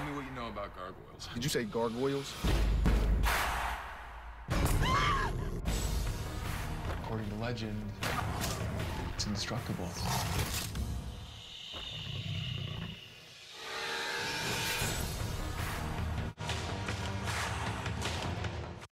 Tell me what you know about gargoyles. Did you say gargoyles? According to legend, it's indestructible.